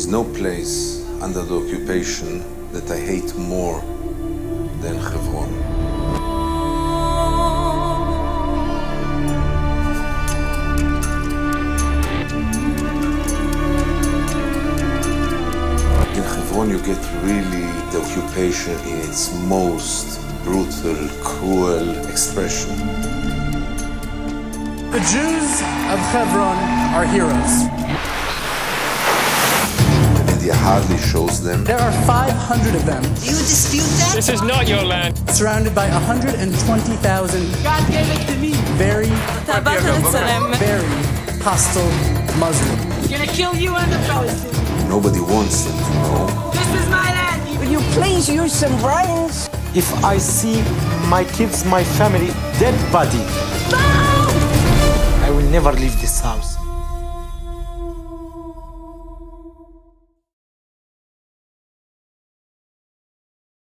is no place under the occupation that I hate more than Hebron. In Hebron, you get really the occupation in its most brutal, cruel expression. The Jews of Hebron are heroes hardly shows them. There are 500 of them. You dispute that? This is not your land. Surrounded by 120,000. God gave it to me. Very, very hostile Muslim. Gonna kill you and the Palestinians. Nobody wants them to know. This is my land. Will you please use some brains? If I see my kids, my family, dead body! I will never leave this house.